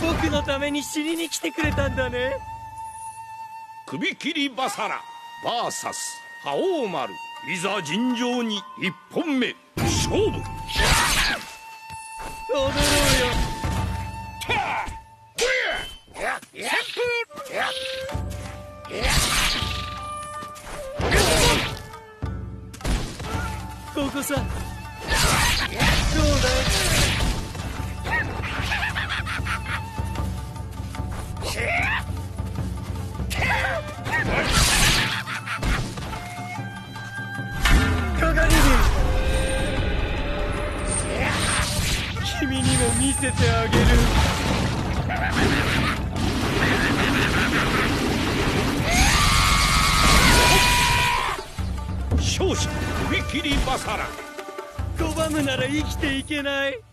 僕のために死にに来てくれたんだね。首切りバサラ VS 覇王丸。いざ尋常に一本目。勝負。踊ろうよここさどうだ君にも見せてあげる。勝者首切りバサラ。拒むなら生きていけない。